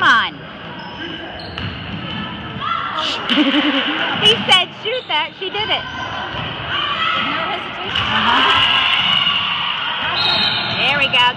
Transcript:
Come on. he said, shoot that. She did it. No hesitation. Uh -huh. There we go.